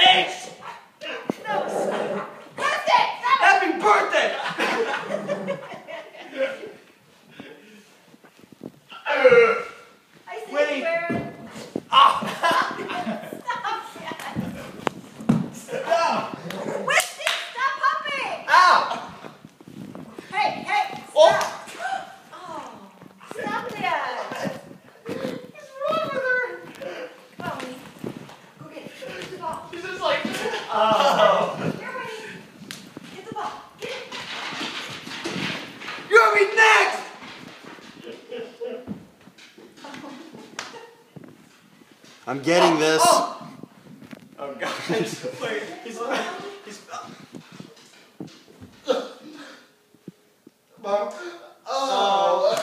No. Happy birthday! I see Wait. you, Baron. Ah! Stop. Yes. Sit down! Winston, stop pumping. Ow! Hey, hey. Oh. Stop. Oh. Stop it. What's wrong with her? Come on, Winnie. Go get it. Get the ball. She's just like, oh. Here, Winnie. Get the ball. Get it. You're gonna next! I'm getting oh, this. Oh, oh God. Wait, he's like, he's. Mom. Oh.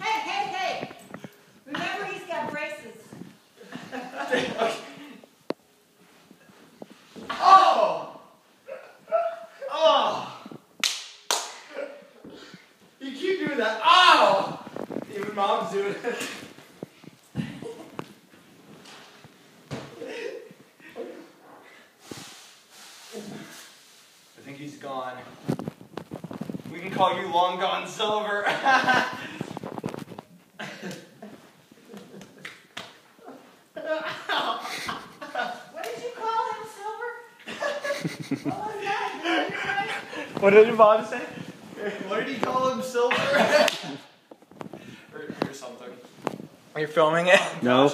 Hey, hey, hey. Remember, he's got braces. Oh! Oh! You keep doing that. Ow! Even mom's doing it. I think he's gone. We can call you Long Gone Silver. What did you call him, Silver? what was that? What did you say? what did your mom say? What did he call him, Silver? or, or something. Are you filming it? No.